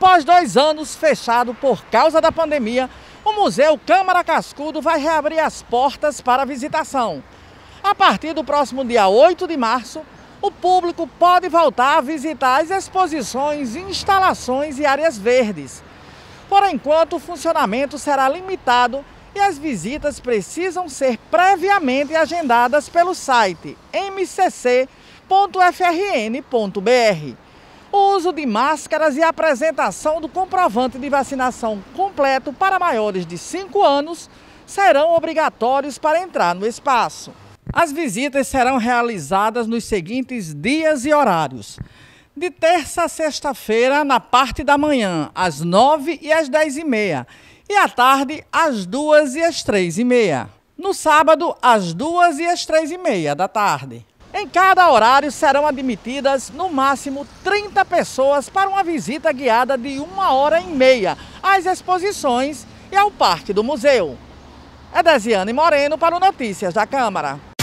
Após dois anos fechado por causa da pandemia, o Museu Câmara Cascudo vai reabrir as portas para visitação. A partir do próximo dia 8 de março, o público pode voltar a visitar as exposições, instalações e áreas verdes. Por enquanto, o funcionamento será limitado e as visitas precisam ser previamente agendadas pelo site mcc.frn.br. O uso de máscaras e a apresentação do comprovante de vacinação completo para maiores de 5 anos serão obrigatórios para entrar no espaço. As visitas serão realizadas nos seguintes dias e horários. De terça a sexta-feira, na parte da manhã, às 9 e às 10 e meia. E à tarde, às 2 e às 3 e meia. No sábado, às 2 e às 3 e meia da tarde. Em cada horário serão admitidas no máximo 30 pessoas para uma visita guiada de uma hora e meia às exposições e ao Parque do Museu. É Desiane Moreno para o Notícias da Câmara.